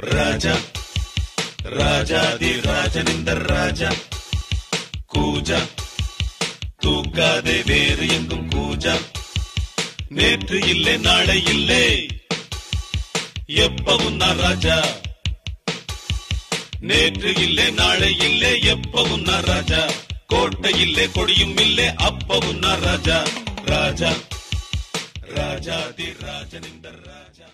ராஜா ராஜாதி இந்த ராஜா. கூஜா தூக்காதே வேறு எங்கும் கூஜா. நேற்று இல்லை நாளை இல்லை. எப்பவும் நான் ராஜா. நேற்று இல்லை நாளை இல்லை எப்பவும் நான் ராஜா. கோட்டை இல்லை கொடியும் இல்லை அப்பவும் நான் ராஜா. ராஜா ராஜாதி இந்த ராஜா.